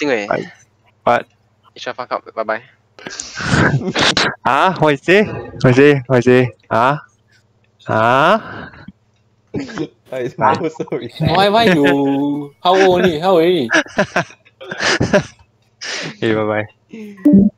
Singwe. Bye. What? Isha fuck up. Bye bye. ah, what is it? What is it? What is it? Ah? Ah? I'm so sorry. Why, why you? How old only? How old only? okay, bye bye.